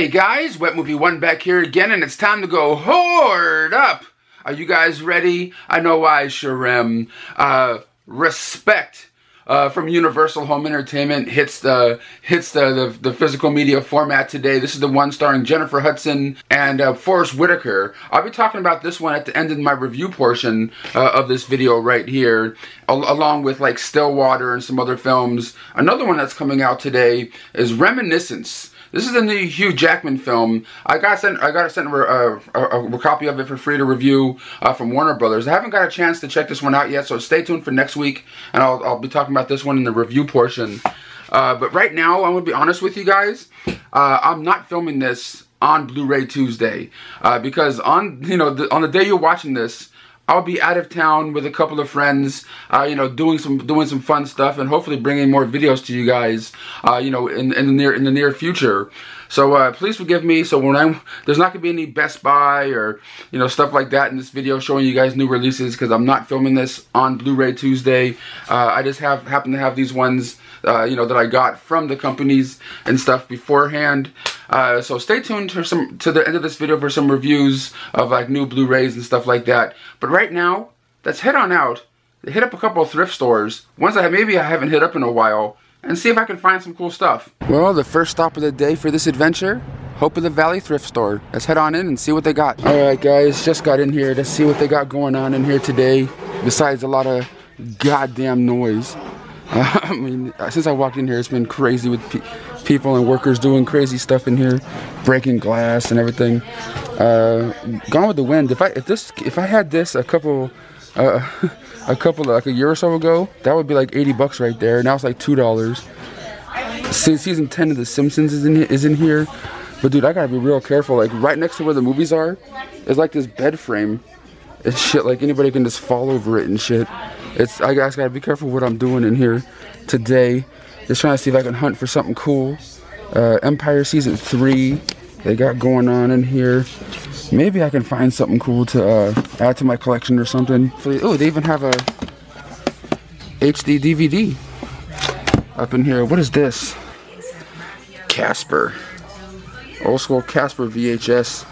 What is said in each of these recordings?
Hey guys, Wet Movie 1 back here again, and it's time to go hoard up. Are you guys ready? I know I sure am. Uh, respect uh, from Universal Home Entertainment hits the hits the, the, the physical media format today. This is the one starring Jennifer Hudson and uh, Forest Whitaker. I'll be talking about this one at the end of my review portion uh, of this video right here, al along with like Stillwater and some other films. Another one that's coming out today is Reminiscence. This is a new Hugh Jackman film. I got sent. I got a sent a, a, a, a, copy of it for free to review uh, from Warner Brothers. I haven't got a chance to check this one out yet, so stay tuned for next week, and I'll, I'll be talking about this one in the review portion. Uh, but right now, I'm gonna be honest with you guys. Uh, I'm not filming this on Blu-ray Tuesday uh, because on you know the, on the day you're watching this, I'll be out of town with a couple of friends, uh, you know, doing some doing some fun stuff, and hopefully bringing more videos to you guys, uh, you know, in, in the near in the near future. So uh, please forgive me. So when I'm there's not gonna be any Best Buy or you know stuff like that in this video showing you guys new releases because I'm not filming this on Blu-ray Tuesday. Uh, I just have happen to have these ones, uh, you know, that I got from the companies and stuff beforehand. Uh, so stay tuned to some to the end of this video for some reviews of like new Blu-rays and stuff like that. But right now, let's head on out, hit up a couple of thrift stores, ones that maybe I haven't hit up in a while, and see if I can find some cool stuff. Well, the first stop of the day for this adventure, Hope of the Valley thrift store. Let's head on in and see what they got. All right, guys, just got in here to see what they got going on in here today, besides a lot of goddamn noise. I mean, since I walked in here, it's been crazy with pe people and workers doing crazy stuff in here, breaking glass and everything. Uh, Gone with the Wind. If I if this if I had this a couple uh, a couple like a year or so ago, that would be like 80 bucks right there. Now it's like two dollars. Since Season 10 of The Simpsons is in is in here, but dude, I gotta be real careful. Like right next to where the movies are, is like this bed frame and shit. Like anybody can just fall over it and shit. It's I guys gotta be careful what I'm doing in here today. Just trying to see if I can hunt for something cool. Uh, Empire season three, they got going on in here. Maybe I can find something cool to uh, add to my collection or something. Oh, they even have a HD DVD up in here. What is this? Casper. Old school Casper VHS.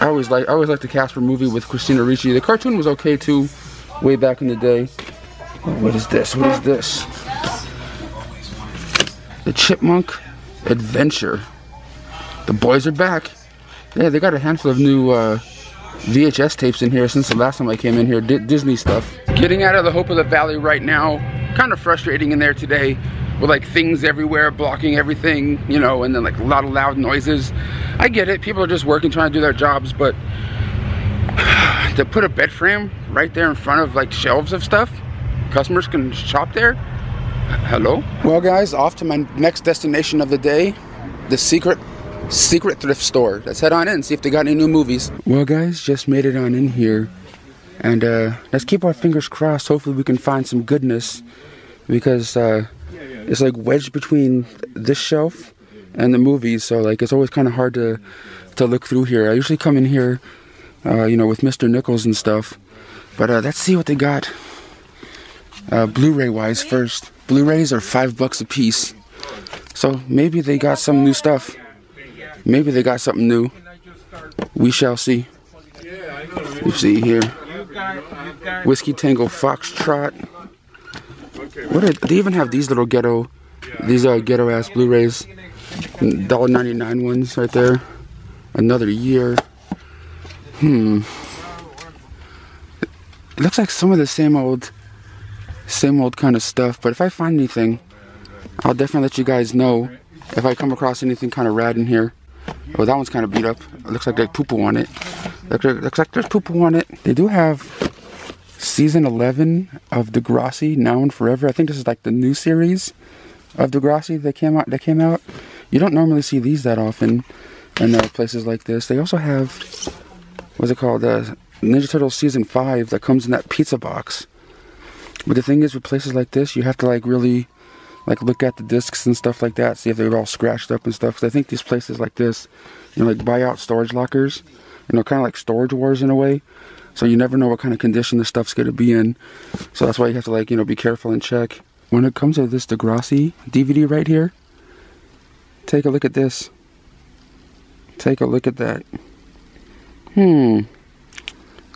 I always like I always like the Casper movie with Christina Ricci. The cartoon was okay too, way back in the day. What is this? What is this? The Chipmunk Adventure. The boys are back. Yeah, they got a handful of new uh, VHS tapes in here since the last time I came in here. D Disney stuff. Getting out of the Hope of the Valley right now. Kind of frustrating in there today with like things everywhere blocking everything, you know, and then like a lot of loud noises. I get it. People are just working, trying to do their jobs, but to put a bed frame right there in front of like shelves of stuff, customers can shop there. Hello? Well guys, off to my next destination of the day, the secret secret thrift store. Let's head on in and see if they got any new movies. Well guys, just made it on in here. And uh, let's keep our fingers crossed. Hopefully we can find some goodness. Because uh, it's like wedged between this shelf and the movies. So like it's always kind of hard to, to look through here. I usually come in here, uh, you know, with Mr. Nichols and stuff. But uh, let's see what they got. Uh, Blu-ray wise first. Blu-rays are five bucks a piece. So maybe they got some new stuff. Maybe they got something new. We shall see. You see here. Whiskey Tango Foxtrot. What are, they even have these little ghetto, these are ghetto ass Blu-rays. $1.99 ones right there. Another year. Hmm. It looks like some of the same old, same old kind of stuff. But if I find anything, I'll definitely let you guys know if I come across anything kind of rad in here. Oh, that one's kind of beat up. It looks like there's poo-poo on it. Looks like, looks like there's poo-poo on it. They do have season 11 of Degrassi Now and Forever. I think this is like the new series of Degrassi that came out. That came out. You don't normally see these that often in uh, places like this. They also have what's it called? Uh, Ninja Turtles season 5 that comes in that pizza box. But the thing is, with places like this, you have to like really like look at the discs and stuff like that, see if they're all scratched up and stuff. Because I think these places like this, you know, like buy out storage lockers, you know, kind of like storage wars in a way. So you never know what kind of condition the stuff's going to be in. So that's why you have to like, you know, be careful and check. When it comes to this Degrassi DVD right here, take a look at this. Take a look at that. Hmm.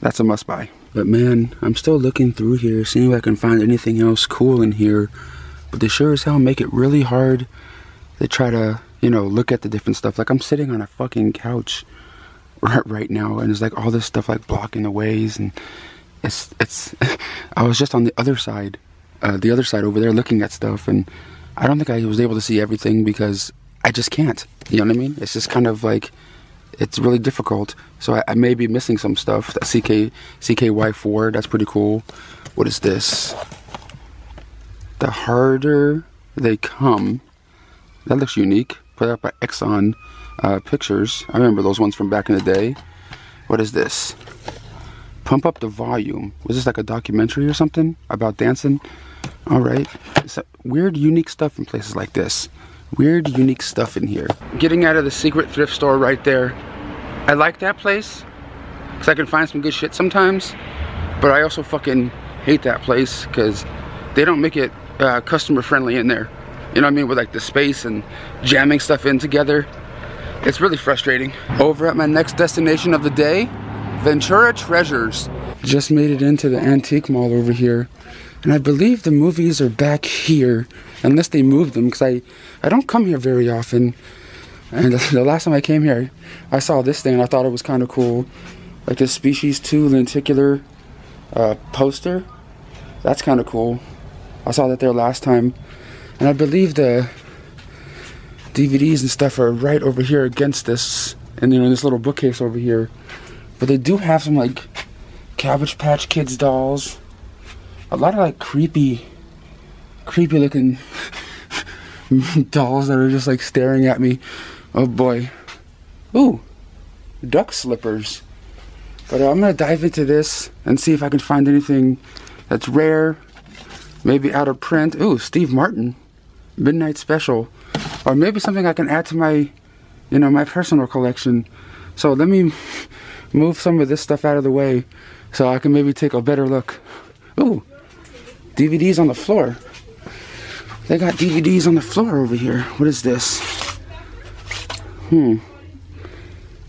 That's a must buy. But man, I'm still looking through here, seeing if I can find anything else cool in here. But they sure as hell make it really hard to try to, you know, look at the different stuff. Like I'm sitting on a fucking couch right, right now and there's like all this stuff like blocking the ways and it's, it's, I was just on the other side, uh, the other side over there looking at stuff and I don't think I was able to see everything because I just can't. You know what I mean? It's just kind of like, it's really difficult. So I, I may be missing some stuff. CK CKY4, that's pretty cool. What is this? The harder they come. That looks unique. Put up by Xenon uh, Pictures. I remember those ones from back in the day. What is this? Pump up the volume. Was this like a documentary or something about dancing? All right. It's weird, unique stuff in places like this. Weird, unique stuff in here. Getting out of the secret thrift store right there. I like that place because I can find some good shit sometimes. But I also fucking hate that place because they don't make it uh, customer friendly in there. You know what I mean? With like the space and jamming stuff in together. It's really frustrating. Over at my next destination of the day, Ventura Treasures. Just made it into the antique mall over here. And I believe the movies are back here, unless they moved them, because I, I don't come here very often. And the last time I came here, I saw this thing and I thought it was kind of cool. Like this Species 2 lenticular uh, poster. That's kind of cool. I saw that there last time. And I believe the DVDs and stuff are right over here against this. And you know, this little bookcase over here. But they do have some like Cabbage Patch Kids dolls a lot of like creepy, creepy looking dolls that are just like staring at me. Oh boy. Ooh, duck slippers. But uh, I'm gonna dive into this and see if I can find anything that's rare, maybe out of print. Ooh, Steve Martin, Midnight Special, or maybe something I can add to my, you know, my personal collection. So let me move some of this stuff out of the way so I can maybe take a better look. Ooh, DVDs on the floor. They got DVDs on the floor over here. What is this? Hmm.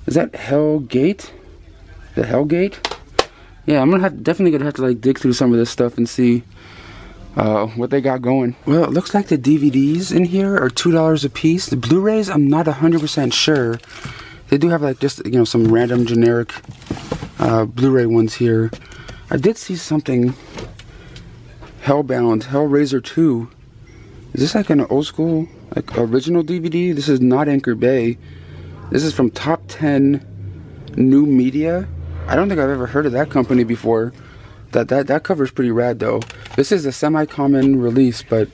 Is that Hell Gate? The Hell Gate? Yeah, I'm gonna have definitely gonna have to like dig through some of this stuff and see uh, what they got going. Well, it looks like the DVDs in here are two dollars a piece. The Blu-rays, I'm not hundred percent sure. They do have like just you know some random generic uh, Blu-ray ones here. I did see something Hellbound, Hellraiser 2. Is this like an old school, like original DVD? This is not Anchor Bay. This is from Top 10 New Media. I don't think I've ever heard of that company before. That that that cover's pretty rad though. This is a semi-common release, but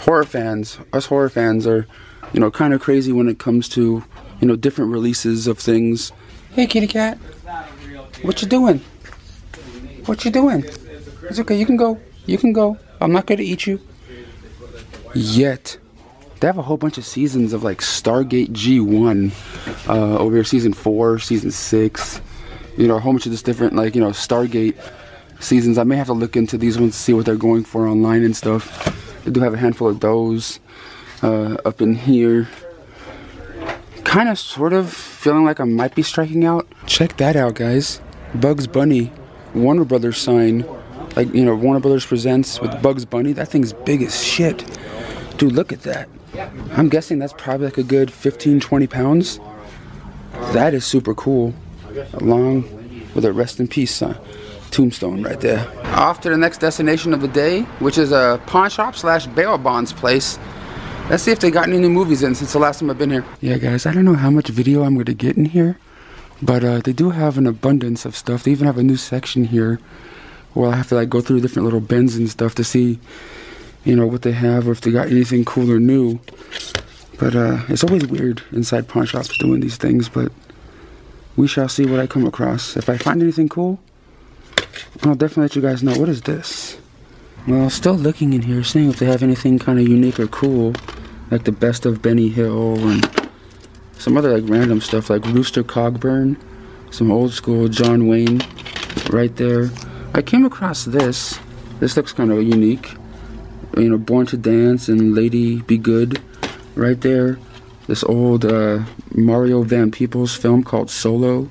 horror fans, us horror fans are, you know, kind of crazy when it comes to, you know, different releases of things. Hey, kitty cat. What you doing? What you doing? It's okay. You can go. You can go. I'm not going to eat you. Yet. They have a whole bunch of seasons of like Stargate SG-1 uh, over here, season 4, season 6. You know, a whole bunch of this different, like, you know, Stargate seasons. I may have to look into these ones to see what they're going for online and stuff. They do have a handful of those uh, up in here. Kind of, sort of feeling like I might be striking out. Check that out, guys. Bugs Bunny, Warner Brothers sign like you know Warner Brothers presents with Bugs Bunny. That thing's big as shit. Dude, look at that. I'm guessing that's probably like a good 15, 20 pounds. That is super cool. Along with a rest in peace uh, tombstone right there. Off to the next destination of the day, which is a pawn shop slash bail bonds place. Let's see if they got any new movies in since the last time I've been here. Yeah, guys, I don't know how much video I'm going to get in here, but uh, they do have an abundance of stuff. They even have a new section here well, I have to like go through different little bins and stuff to see, you know, what they have or if they got anything cool or new. But uh, it's always weird inside pawn shops doing these things, but we shall see what I come across. If I find anything cool, I'll definitely let you guys know. What is this? Well, still looking in here, seeing if they have anything kind of unique or cool, like the best of Benny Hill and some other like random stuff like Rooster Cogburn, some old school John Wayne right there. I came across this. This looks kind of unique. You know, Born to Dance and Lady Be Good right there. This old uh, Mario Van Peebles film called Solo.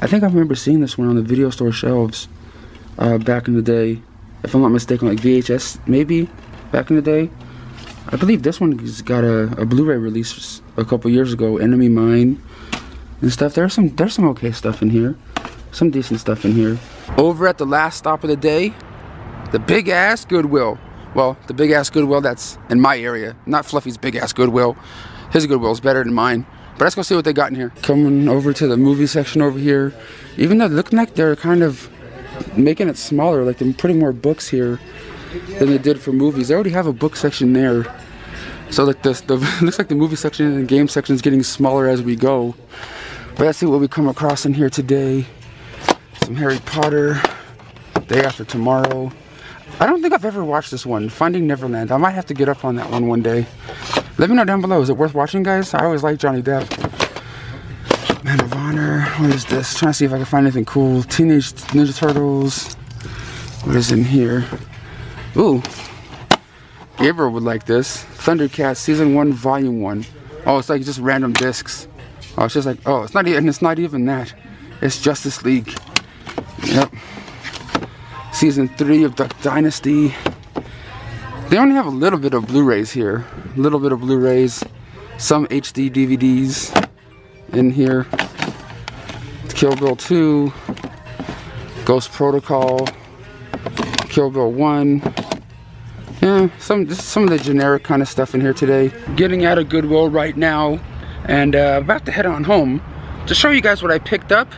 I think I remember seeing this one on the video store shelves uh, back in the day. If I'm not mistaken, like VHS maybe back in the day. I believe this one's got a, a Blu-ray release a couple years ago, Enemy Mine and stuff. There's some there's some okay stuff in here. Some decent stuff in here. Over at the last stop of the day, the big ass Goodwill. Well, the big ass Goodwill that's in my area, not Fluffy's big ass Goodwill. His Goodwill is better than mine. But let's go see what they got in here. Coming over to the movie section over here. Even though looking like they're kind of making it smaller, like they're putting more books here than they did for movies. They already have a book section there. So like this, the looks like the movie section and game section is getting smaller as we go. But let's see what we come across in here today. Some Harry Potter, Day After Tomorrow. I don't think I've ever watched this one, Finding Neverland. I might have to get up on that one one day. Let me know down below. Is it worth watching, guys? I always like Johnny Depp. Of Honor. What is this? Trying to see if I can find anything cool. Teenage Ninja Turtles. What is in here? Ooh. Gabriel would like this. Thundercats Season 1, Volume 1. Oh, it's like just random discs. Oh, it's just like, oh, it's not even, it's not even that. It's Justice League. Yep. Season 3 of Duck Dynasty. They only have a little bit of Blu-rays here. A little bit of Blu-rays. Some HD DVDs in here. Kill Bill 2. Ghost Protocol. Kill Bill 1. Yeah, some some of the generic kind of stuff in here today. Getting out of Goodwill right now and uh, about to head on home to show you guys what I picked up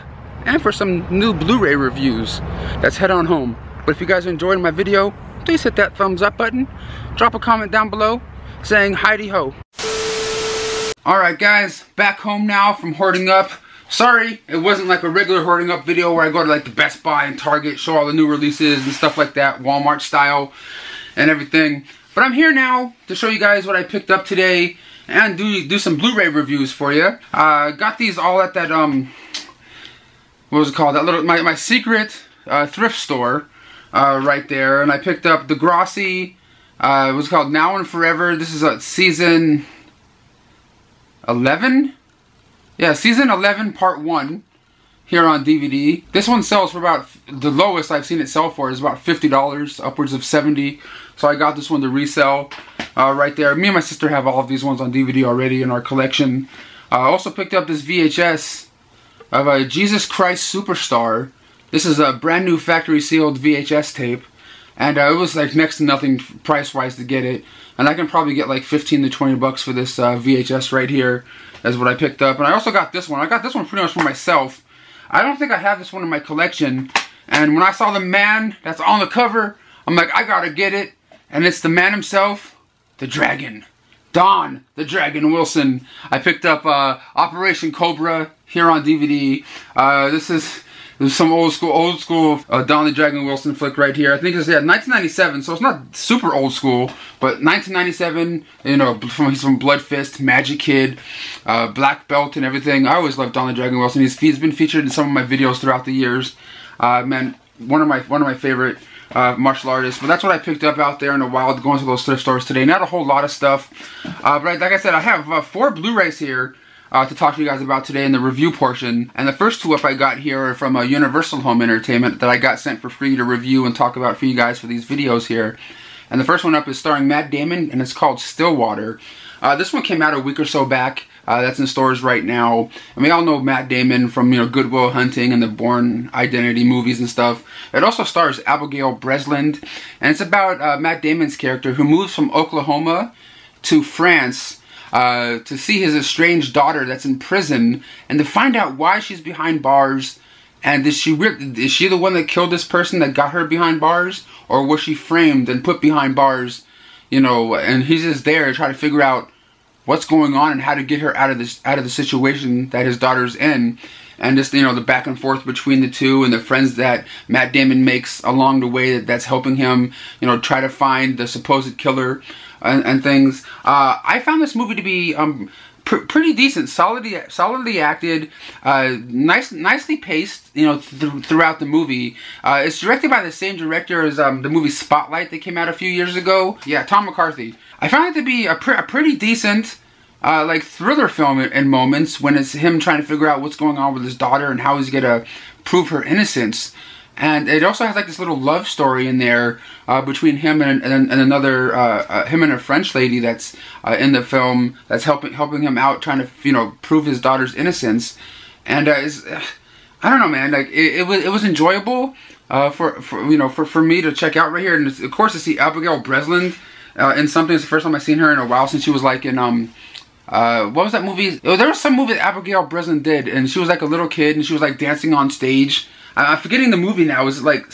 and for some new Blu-ray reviews. Let's head on home. But if you guys enjoyed my video, please hit that thumbs up button. Drop a comment down below saying Heidi ho. Alright guys, back home now from hoarding up. Sorry, it wasn't like a regular hoarding up video where I go to like the Best Buy and Target, show all the new releases and stuff like that, Walmart style and everything. But I'm here now to show you guys what I picked up today and do do some Blu-ray reviews for you. Uh, got these all at that um, what was it called? That little my my secret uh, thrift store uh, right there, and I picked up Degrassi. Uh, it was called Now and Forever. This is a season 11. Yeah, season 11, part one here on DVD. This one sells for about, the lowest I've seen it sell for is about $50, upwards of 70 So I got this one to resell uh, right there. Me and my sister have all of these ones on DVD already in our collection. I uh, also picked up this VHS of a Jesus Christ Superstar. This is a brand new factory sealed VHS tape. And uh, it was like next to nothing price-wise to get it. And I can probably get like 15 to 20 bucks for this uh, VHS right here. That's what I picked up. And I also got this one. I got this one pretty much for myself. I don't think I have this one in my collection. And when I saw the man that's on the cover, I'm like, I gotta get it. And it's the man himself, the dragon. Don, the Dragon Wilson. I picked up uh, Operation Cobra here on DVD. Uh, this is there's some old school, old school uh, Don the Dragon Wilson flick right here. I think it's yeah 1997, so it's not super old school, but 1997. You know, from he's from Blood Fist, Magic Kid, uh, Black Belt, and everything. I always loved Don the Dragon Wilson. He's he's been featured in some of my videos throughout the years. Uh, man, one of my one of my favorite uh, martial artists. But that's what I picked up out there in the wild, going to those thrift stores today. Not a whole lot of stuff, uh, but like I said, I have uh, four Blu-rays here uh, to talk to you guys about today in the review portion. And the first two up I got here are from uh, Universal Home Entertainment that I got sent for free to review and talk about for you guys for these videos here. And the first one up is starring Matt Damon, and it's called Stillwater. Uh, this one came out a week or so back. Uh, that's in stores right now. And we all know Matt Damon from, you know, Good Will Hunting and the Bourne Identity movies and stuff. It also stars Abigail Breslin. And it's about uh, Matt Damon's character who moves from Oklahoma to France uh, to see his estranged daughter that's in prison and to find out why she's behind bars. And is she is she the one that killed this person that got her behind bars? Or was she framed and put behind bars you know and he's just there to try to figure out what's going on and how to get her out of this out of the situation that his daughter's in and just you know the back and forth between the two and the friends that Matt Damon makes along the way that that's helping him you know try to find the supposed killer and, and things. Uh, I found this movie to be um, pr pretty decent, solidly solidly acted, uh, nice nicely paced. You know, th throughout the movie. Uh, it's directed by the same director as um, the movie Spotlight that came out a few years ago. Yeah, Tom McCarthy. I found it to be a, pr a pretty decent uh, like thriller film in moments when it's him trying to figure out what's going on with his daughter and how he's gonna prove her innocence. And it also has like this little love story in there uh, between him and, and, and another uh, uh, him and a French lady that's uh, in the film that's helping helping him out trying to you know prove his daughter's innocence. And uh, I don't know, man. Like it, it was it was enjoyable uh, for for you know for for me to check out right here, and of course to see Abigail Breslin in something. It's the first time I've seen her in a while since she was like in um uh, what was that movie? Oh, there was some movie Abigail Breslin did, and she was like a little kid, and she was like dancing on stage. I, am forgetting the movie now. Was it like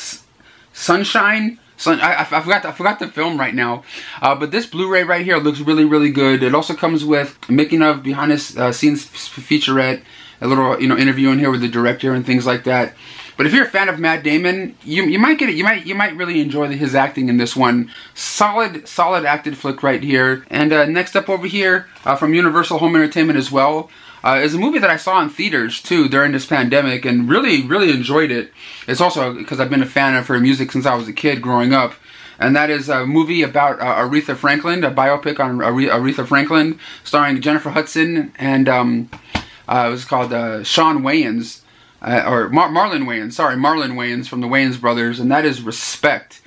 Sunshine? Sun, I, I, forgot. I forgot the film right now. Uh, but this Blu-ray right here looks really, really good. It also comes with making of behind the uh, scenes featurette, a little you know interview in here with the director and things like that. But if you're a fan of Matt Damon, you you might get it. You might you might really enjoy his acting in this one. Solid solid acted flick right here. And uh, next up over here uh, from Universal Home Entertainment as well. Uh, is a movie that I saw in theaters too during this pandemic and really, really enjoyed it. It's also because I've been a fan of her music since I was a kid growing up. And that is a movie about uh, Aretha Franklin, a biopic on Aretha Franklin, starring Jennifer Hudson and um, uh, it was called uh, Shawn Wayans uh, or Mar Marlon Wayans, sorry, Marlon Wayans from the Wayans brothers, and that is Respect.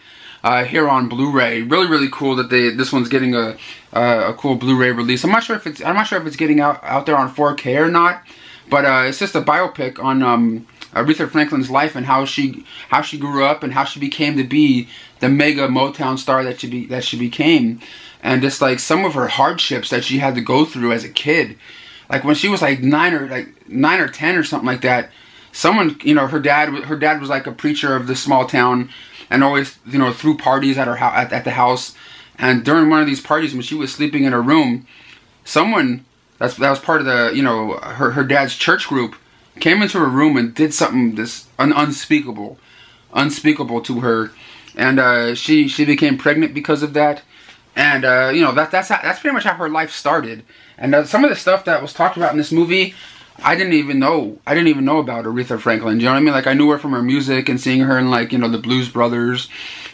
Uh, here on Blu-ray, really, really cool that they this one's getting a a cool Blu-ray release. I'm not sure if it's I'm not sure if it's getting out out there on 4K or not, but uh, it's just a biopic on um, Aretha Franklin's life and how she how she grew up and how she became to be the mega Motown star that she be, that she became, and just like some of her hardships that she had to go through as a kid, like when she was like nine or like nine or ten or something like that someone, you know, her dad, her dad was like a preacher of this small town, and always, you know, threw parties at her at, at the house. And during one of these parties, when she was sleeping in her room, someone that's that was part of the, you know, her her dad's church group came into her room and did something this un unspeakable, unspeakable to her, and uh, she she became pregnant because of that. And uh, you know that that's how, that's pretty much how her life started. And uh, some of the stuff that was talked about in this movie, I didn't even know. I didn't even know about Aretha Franklin. Do you know what I mean? Like I knew her from her music and seeing her in like you know the Blues Brothers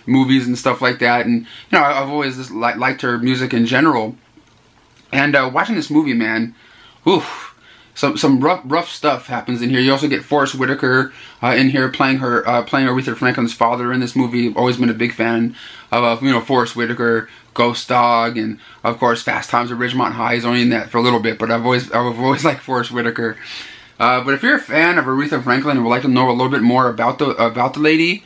movies and stuff like that. And you know I've always just li liked her music in general. And uh, watching this movie, man, oof some some rough rough stuff happens in here. You also get Forest Whitaker uh, in here playing her uh, playing Aretha Franklin's father in this movie. Always been a big fan of you know Forest Whitaker, Ghost Dog, and of course Fast Times at Ridgemont High. He's only in that for a little bit, but I've always I've always liked Forest Whitaker. Uh, but if you're a fan of Aretha Franklin and would like to know a little bit more about the about the lady,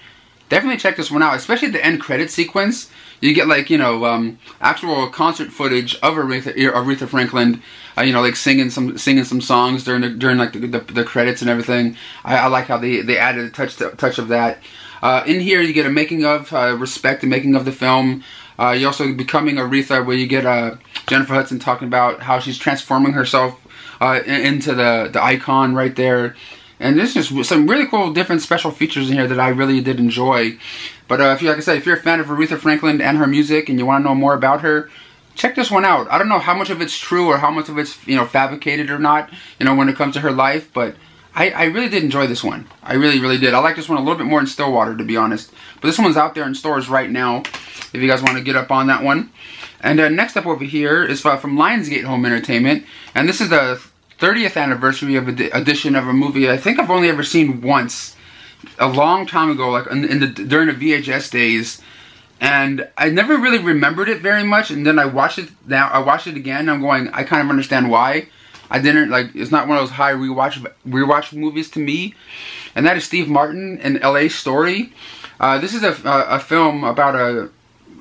definitely check this one out. Especially the end credit sequence you get like you know um, actual concert footage of Aretha, Aretha Franklin, uh, you know like singing some singing some songs during the, during like the, the, the credits and everything. I, I, like how they they added a touch to, touch of that. Uh, in here you get a making of uh, respect the making of the film. Uh, you also becoming Aretha where you get uh, Jennifer Hudson talking about how she's transforming herself uh, into the the icon right there. And there's just some really cool different special features in here that I really did enjoy. But uh, if you, like I said, if you're a fan of Aretha Franklin and her music and you want to know more about her, check this one out. I don't know how much of it's true or how much of it's, you know, fabricated or not, you know, when it comes to her life, but I, I really did enjoy this one. I really, really did. I like this one a little bit more in Stillwater, to be honest. But this one's out there in stores right now, if you guys want to get up on that one. And uh, next up over here is from Lionsgate Home Entertainment, and this is the 30th anniversary of ed edition of a movie I think I've only ever seen once, a long time ago, like in, in the during the VHS days, and I never really remembered it very much. And then I watched it now. I watched it again. I'm going. I kind of understand why. I didn't like. It's not one of those high rewatch rewatch movies to me, and that is Steve Martin and L.A. Story. Uh, this is a, a, a film about a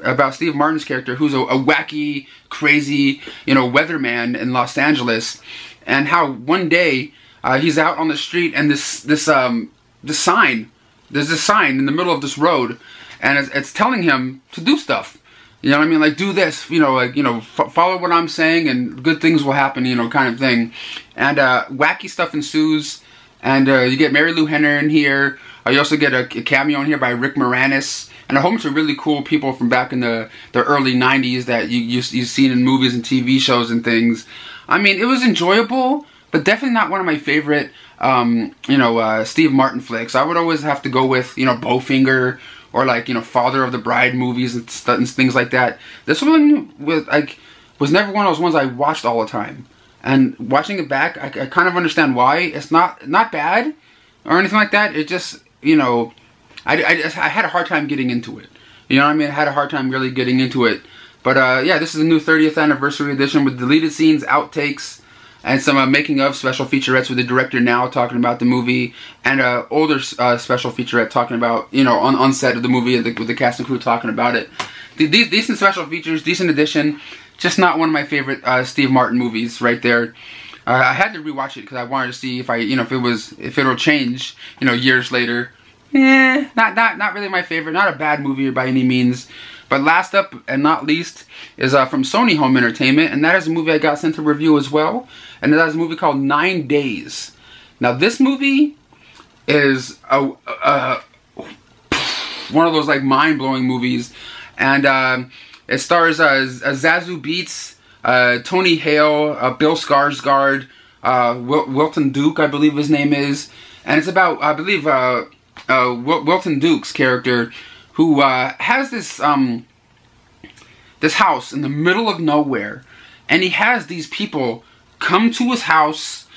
about Steve Martin's character, who's a, a, wacky, crazy, you know, weatherman in Los Angeles, and how one day uh, he's out on the street and this this um this sign there's a sign in the middle of this road and it's, it's telling him to do stuff. You know what I mean? Like do this you know like you know follow what I'm saying and good things will happen you know kind of thing. And uh, wacky stuff ensues and uh, you get Marilu Henner in here. Uh, you also get a, a cameo in here by Rick Moranis and a whole bunch of really cool people from back in the, the early 90s that you, you, you've seen in movies and TV shows and things. I mean, it was enjoyable, but definitely not one of my favorite, um, you know, uh, Steve Martin flicks. I would always have to go with, you know, Bowfinger or like, you know, Father of the Bride movies and, and things like that. This one was like was never one of those ones I watched all the time. And watching it back, I, I kind of understand why. It's not not bad or anything like that. It just, you know, I, I, just, I had a hard time getting into it. You know what I mean? I had a hard time really getting into it. But uh, yeah, this is a new 30th anniversary edition with deleted scenes, outtakes, and some uh, making of special featurettes with the director now talking about the movie, and a uh, older uh, special featurette talking about you know on, on set of the movie the, with the cast and crew talking about it. These decent special features, decent addition. Just not one of my favorite uh, Steve Martin movies right there. Uh, I had to rewatch it because I wanted to see if I you know if it was if it'll change you know years later. Eh, not not not really my favorite. Not a bad movie by any means. But last up and not least is uh, from Sony Home Entertainment, and that is a movie I got sent to review as well. And that is a movie called Nine Days. Now this movie is a, a one of those like mind-blowing movies, and uh, it stars uh, Zazie Beetz, uh, Tony Hale, uh, Bill Skarsgård, uh, Wil Winston Duke, I believe his name is, and it's about I believe uh, Wil Winston Duke's character who uh, has this um, this house in the middle of nowhere, and he has these people come to his house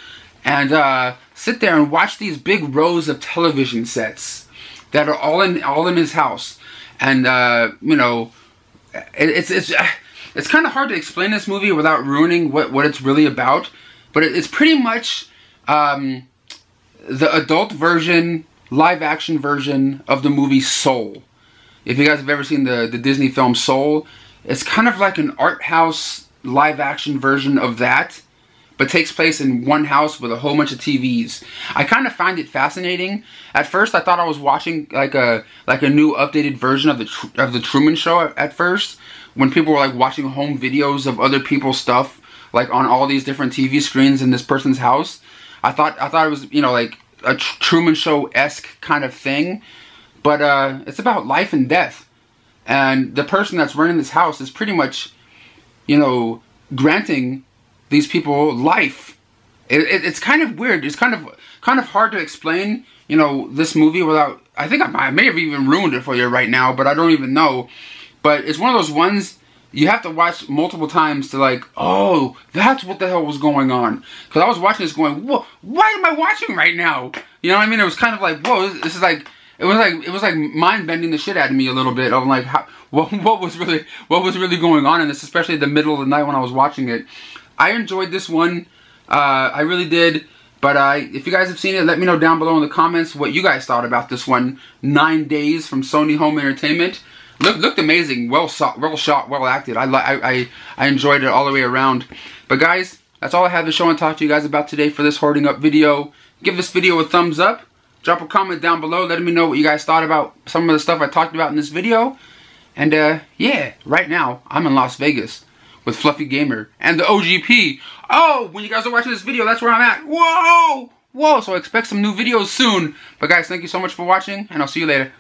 and uh, sit there and watch these big rows of television sets that are all in all in his house, and uh, you know, it, it's it's it's kind of hard to explain this movie without ruining what what it's really about, but it, it's pretty much um, the adult version, live action version of the movie Soul. If you guys have ever seen the, the Disney film Soul, it's kind of like an art house live action version of that, but takes place in one house with a whole bunch of TVs. I kind of find it fascinating. At first, I thought I was watching like a like a new updated version of the of the Truman Show at, first, when people were like watching home videos of other people's stuff like on all these different TV screens in this person's house. I thought I thought it was you know like a Truman Show esque kind of thing, but uh, it's about life and death. And the person that's running this house is pretty much, you know, granting these people life. It, it, it's kind of weird. It's kind of kind of hard to explain, you know, this movie without. I think I, I may have even ruined it for you right now, but I don't even know. But it's one of those ones you have to watch multiple times to like, oh, that's what the hell was going on. Because I was watching this going, whoa, what am I watching right now? You know what I mean? It was kind of like, whoa, this is like it was like it was like mind bending the shit out of me a little bit. I'm like, how, what, what was really what was really going on in this, especially the middle of the night when I was watching it. I enjoyed this one. Uh, I really did. But uh, if you guys have seen it, let me know down below in the comments what you guys thought about this one. Nine Days from Sony Home Entertainment. Look, looked amazing. Well shot, well shot, well acted. I, I, I, I enjoyed it all the way around. But guys, that's all I have to show and talk to you guys about today for this hoarding up video. Give this video a thumbs up. Drop a comment down below letting me know what you guys thought about some of the stuff I talked about in this video. And uh, yeah, right now, I'm in Las Vegas with Fluffy Gamer and the OGP. Oh, when you guys are watching this video, that's where I'm at. Whoa! Whoa, so I expect some new videos soon. But guys, thank you so much for watching, and I'll see you later.